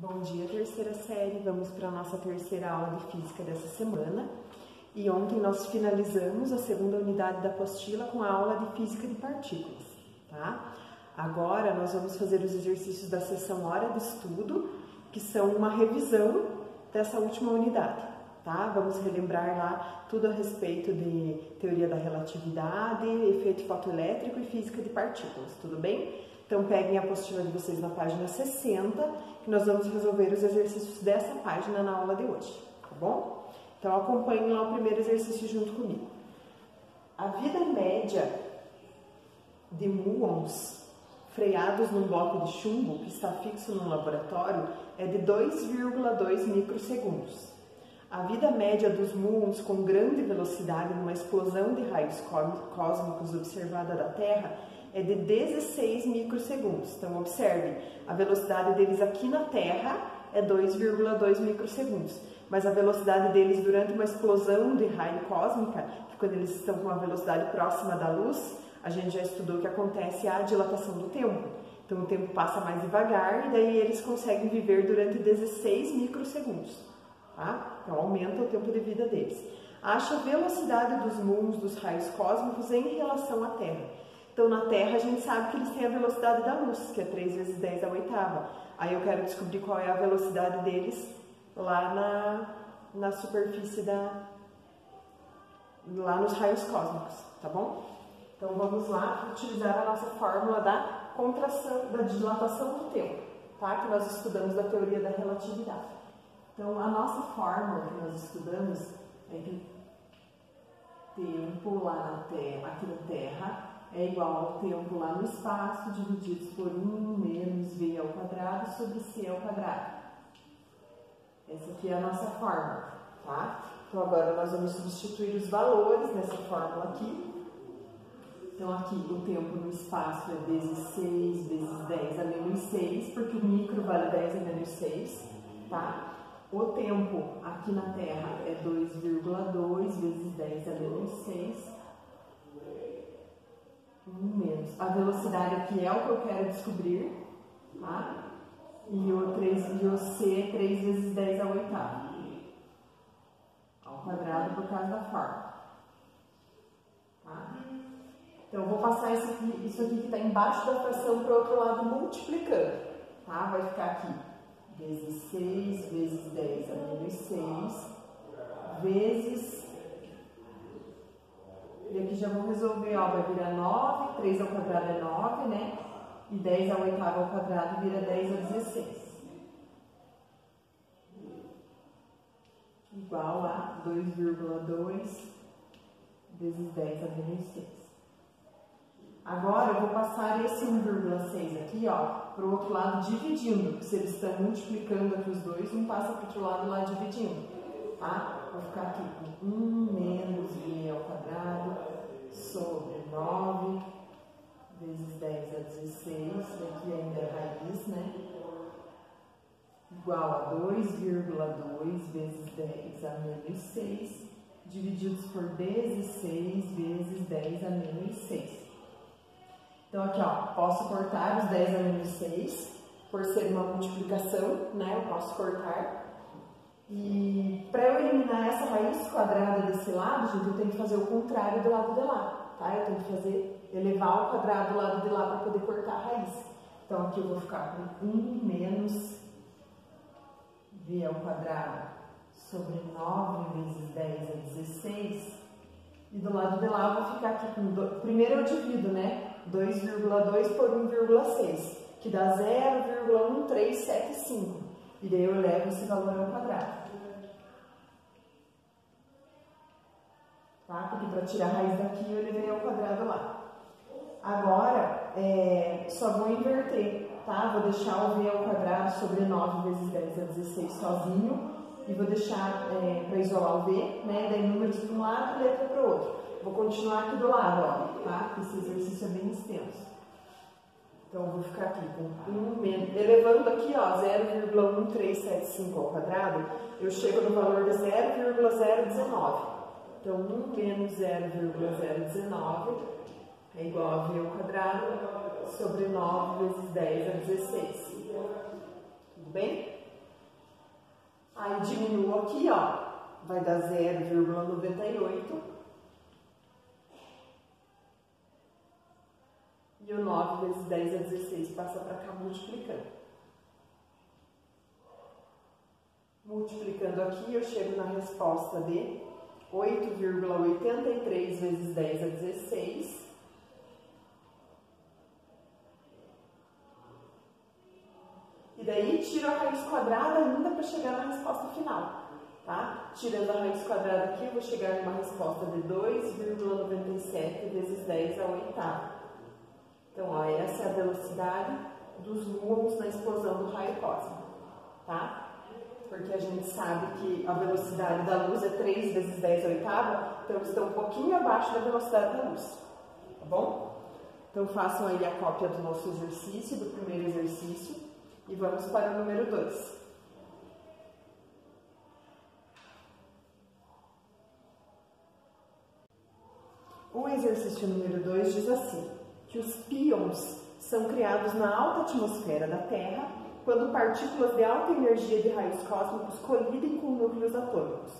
Bom dia, terceira série. Vamos para a nossa terceira aula de física dessa semana. E ontem nós finalizamos a segunda unidade da apostila com a aula de física de partículas, tá? Agora nós vamos fazer os exercícios da sessão hora de estudo, que são uma revisão dessa última unidade, tá? Vamos relembrar lá tudo a respeito de teoria da relatividade, efeito fotoelétrico e física de partículas, tudo bem? Então peguem a apostila de vocês na página 60, que nós vamos resolver os exercícios dessa página na aula de hoje, tá bom? Então acompanhem lá o primeiro exercício junto comigo. A vida média de muons freados num bloco de chumbo que está fixo num laboratório é de 2,2 microsegundos. A vida média dos muons com grande velocidade numa explosão de raios cósmicos observada da Terra é de 16 microsegundos. Então, observe, a velocidade deles aqui na Terra é 2,2 microsegundos, mas a velocidade deles durante uma explosão de raio cósmica, que quando eles estão com uma velocidade próxima da luz, a gente já estudou que acontece a dilatação do tempo. Então, o tempo passa mais devagar e daí eles conseguem viver durante 16 microsegundos. Tá? Então, aumenta o tempo de vida deles. Acha a velocidade dos mundos dos raios cósmicos em relação à Terra. Então, na Terra, a gente sabe que eles têm a velocidade da luz, que é 3 vezes 10 a oitava. Aí eu quero descobrir qual é a velocidade deles lá na, na superfície da... lá nos raios cósmicos, tá bom? Então, vamos lá utilizar a nossa fórmula da contração, da dilatação do tempo, tá? Que nós estudamos da teoria da relatividade. Então, a nossa fórmula que nós estudamos é que tempo lá na Terra, aqui na Terra, é igual ao tempo lá no espaço, divididos por 1 menos v ao quadrado sobre c ao quadrado. Essa aqui é a nossa fórmula, tá? Então, agora nós vamos substituir os valores nessa fórmula aqui. Então, aqui o tempo no espaço é vezes 6 vezes 10 a menos 6, porque o micro vale 10 a menos 6, tá? O tempo aqui na Terra é 2,2 vezes 10 a menos 6 um menos. A velocidade aqui é o que eu quero descobrir, tá? E o, 3, e o C é 3 vezes 10 ao oitavo. Ao quadrado por causa da forma. Tá? Então, eu vou passar isso aqui, isso aqui que está embaixo da fração para o outro lado multiplicando. Tá? Vai ficar aqui. Vezes 6 vezes 10 a menos 6 vezes e aqui já vou resolver, ó, vai virar 9, 3 ao quadrado é 9, né? E 10 ao oitavo ao quadrado vira 10 a 16. Igual a 2,2 vezes 10 a menos 6. Agora eu vou passar esse 1,6 aqui, ó, para o outro lado dividindo, se eles estão multiplicando aqui os dois, um passa para o outro lado lá dividindo tá? Vou ficar aqui com 1 menos v ao quadrado sobre 9 vezes 10 a 16, aqui ainda é raiz, né? Igual a 2,2 vezes 10 a menos 6, divididos por 16 vezes 10 a menos 6. Então, aqui, ó, posso cortar os 10 a menos 6, por ser uma multiplicação, né? Eu posso cortar e para eu eliminar essa raiz quadrada desse lado, gente, eu tenho que fazer o contrário do lado de lá, tá? Eu tenho que fazer, elevar o quadrado do lado de lá para poder cortar a raiz. Então, aqui eu vou ficar com 1 menos v ao quadrado sobre 9 vezes 10 é 16. E do lado de lá eu vou ficar aqui com... Do... Primeiro eu divido, né? 2,2 por 1,6, que dá 0,1375. E daí eu elevo esse valor ao quadrado. Tá? Porque para tirar a raiz daqui eu levei ao quadrado lá. Agora, é, só vou inverter, tá? Vou deixar o v ao quadrado sobre 9 vezes 10 a 16 sozinho. E vou deixar é, para isolar o v, né? Daí números para um lado e letra para o outro. Vou continuar aqui do lado, ó, tá? Esse exercício é bem extenso. Então, eu vou ficar aqui com 1 menos, elevando aqui, ó, 0,1375 ao quadrado, eu chego no valor de 0,019. Então, 1 menos 0,019 é igual a v ao quadrado sobre 9 vezes 10 a 16. Tudo bem? Aí diminuo aqui, ó, vai dar 0,98. E o 9 vezes 10 é 16, passa para cá multiplicando. Multiplicando aqui, eu chego na resposta de 8,83 vezes 10 é 16. E daí tiro a raiz quadrada ainda para chegar na resposta final. Tá? Tirando a raiz quadrada aqui, eu vou chegar numa resposta de 2,97 vezes 10 ao oitavo. Então, ó, essa é a velocidade dos muons na explosão do raio cósmico. Tá? porque a gente sabe que a velocidade da luz é 3 vezes 10 a oitava, então estão um pouquinho abaixo da velocidade da luz, tá bom? Então façam aí a cópia do nosso exercício, do primeiro exercício, e vamos para o número 2. O exercício número 2 diz assim, que os pions são criados na alta atmosfera da Terra quando partículas de alta energia de raios cósmicos colidem com núcleos atômicos.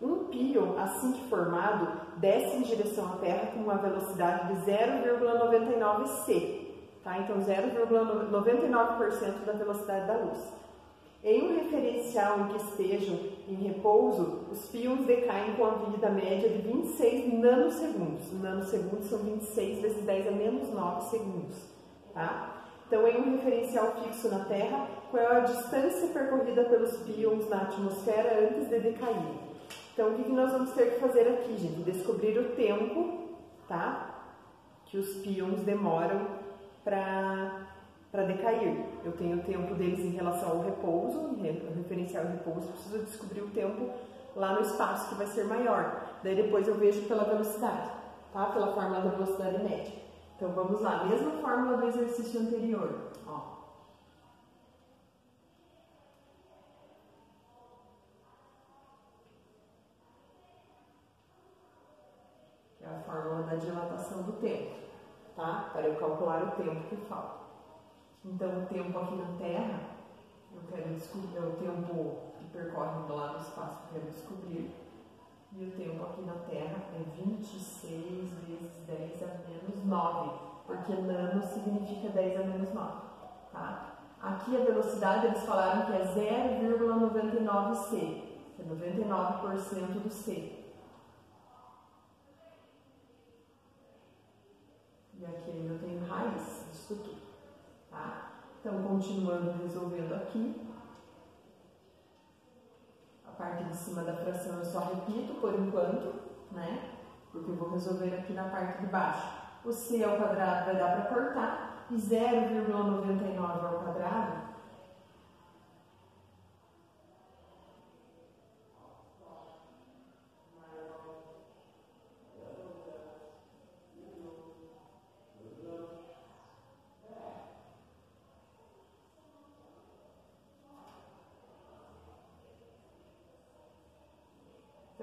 Um pion, assim que formado, desce em direção à Terra com uma velocidade de 0,99 c, tá? então 0,99% da velocidade da luz. Em um referencial em que estejam em repouso, os pions decaem com a vida média de 26 nanosegundos. Nanosegundos são 26 vezes 10 a menos 9 segundos. Tá? Então, em um referencial fixo na Terra, qual é a distância percorrida pelos pions na atmosfera antes de decair? Então, o que nós vamos ter que fazer aqui, gente? Descobrir o tempo, tá? Que os pions demoram para decair. Eu tenho o tempo deles em relação ao repouso, referencial repouso, preciso descobrir o tempo lá no espaço que vai ser maior. Daí depois eu vejo pela velocidade, tá? Pela fórmula da velocidade média. Então vamos lá, mesma fórmula do exercício anterior. Ó. É a fórmula da dilatação do tempo, tá? Para eu calcular o tempo que falta. Então o tempo aqui na Terra, eu quero descobrir, é o tempo que percorre lá no espaço eu quero descobrir. E o tempo aqui na Terra é 26 vezes 10 a menos 9, porque nano significa 10 a menos 9. Tá? Aqui a velocidade eles falaram que é 0,99 c, que é 99% do c. E aqui ainda tem raiz disso tudo. Tá? Então, continuando resolvendo aqui, parte de cima da fração eu só repito por enquanto, né? Porque eu vou resolver aqui na parte de baixo. O c ao quadrado vai dar para cortar e 0,99 ao quadrado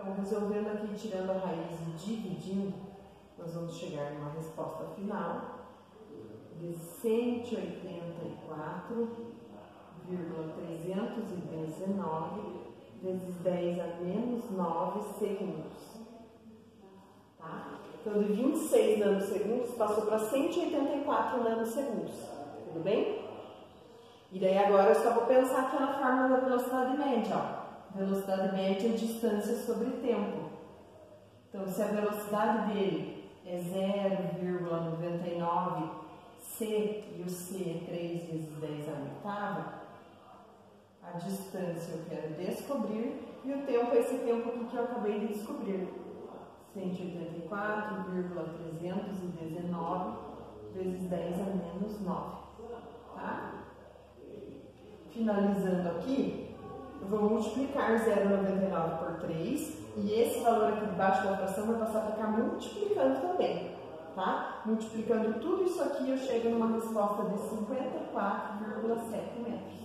Então, resolvendo aqui, tirando a raiz e dividindo, nós vamos chegar numa resposta final de 184,319 vezes 10 a menos 9 segundos. Tá? Então, de 26 nanosegundos passou para 184 nanosegundos. Tudo bem? E daí agora eu só vou pensar aqui na fórmula da velocidade média. Ó velocidade média é distância sobre tempo. Então, se a velocidade dele é 0,99 c e o c é 3 vezes 10 a oitava, a distância eu quero descobrir e o tempo é esse tempo aqui que eu acabei de descobrir. 184,319 vezes 10 a menos 9. Tá? Finalizando aqui, vou multiplicar 0,99 por 3 e esse valor aqui debaixo da fração vai passar para cá multiplicando também, tá? Multiplicando tudo isso aqui, eu chego numa resposta de 54,7 metros.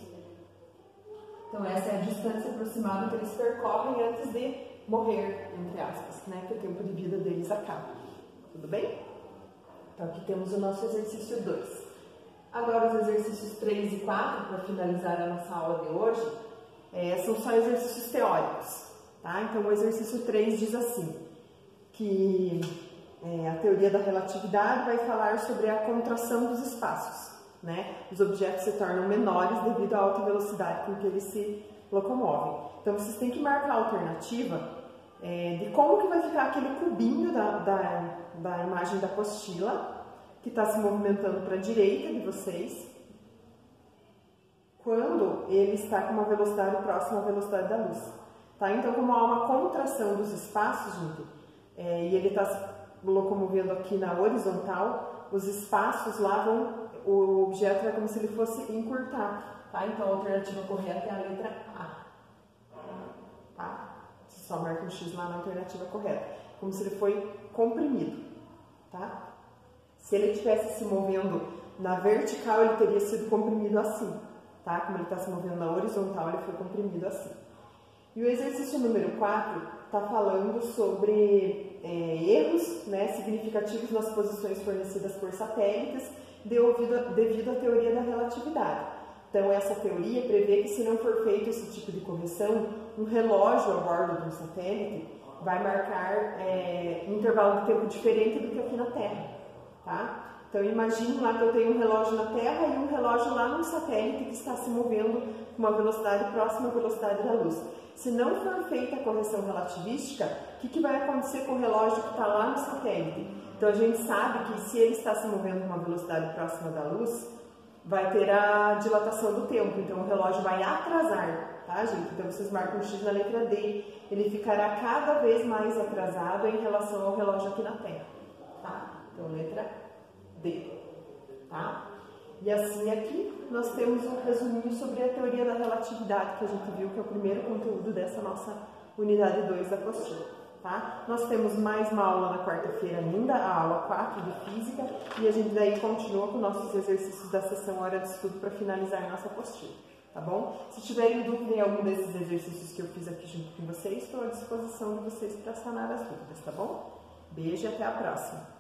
Então, essa é a distância aproximada que eles percorrem antes de morrer, entre aspas, né? Que o tempo de vida deles acaba. Tudo bem? Então, aqui temos o nosso exercício 2. Agora, os exercícios 3 e 4, para finalizar a nossa aula de hoje, é, são só exercícios teóricos, tá? Então, o exercício 3 diz assim, que é, a teoria da relatividade vai falar sobre a contração dos espaços, né? Os objetos se tornam menores devido à alta velocidade com que eles se locomovem. Então, vocês têm que marcar a alternativa é, de como que vai ficar aquele cubinho da, da, da imagem da apostila, que está se movimentando para a direita de vocês, quando ele está com uma velocidade próxima à velocidade da luz. Tá? Então, como há uma contração dos espaços, gente, é, e ele está se locomovendo aqui na horizontal, os espaços lá vão, o objeto é como se ele fosse encurtar. Tá? Então, a alternativa correta é a letra A. Tá? Você só marca um X lá na alternativa correta. Como se ele foi comprimido. Tá? Se ele estivesse se movendo na vertical, ele teria sido comprimido assim tá? Como ele está se movendo na horizontal, ele foi comprimido assim. E o exercício número 4 está falando sobre é, erros né, significativos nas posições fornecidas por satélites devido, devido à teoria da relatividade. Então, essa teoria prevê que se não for feito esse tipo de correção, um relógio a bordo de um satélite vai marcar é, um intervalo de tempo diferente do que aqui na Terra. Tá? Então imagine lá que eu tenho um relógio na Terra e um relógio lá num satélite que está se movendo com uma velocidade próxima à velocidade da luz. Se não for feita a correção relativística, o que, que vai acontecer com o relógio que está lá no satélite? Então a gente sabe que se ele está se movendo com uma velocidade próxima da luz, vai ter a dilatação do tempo, então o relógio vai atrasar, tá gente? Então vocês marcam o X na letra D, ele ficará cada vez mais atrasado em relação ao relógio aqui na Terra, tá? Então letra D. Tá? E assim aqui nós temos um resuminho sobre a teoria da relatividade que a gente viu que é o primeiro conteúdo dessa nossa unidade 2 da apostila. Tá? Nós temos mais uma aula na quarta-feira ainda, a aula 4 de Física, e a gente daí continua com nossos exercícios da sessão Hora de Estudo para finalizar a nossa apostila. Tá bom? Se tiverem dúvida em algum desses exercícios que eu fiz aqui junto com vocês, estou à disposição de vocês para sanar as dúvidas, tá bom? Beijo e até a próxima!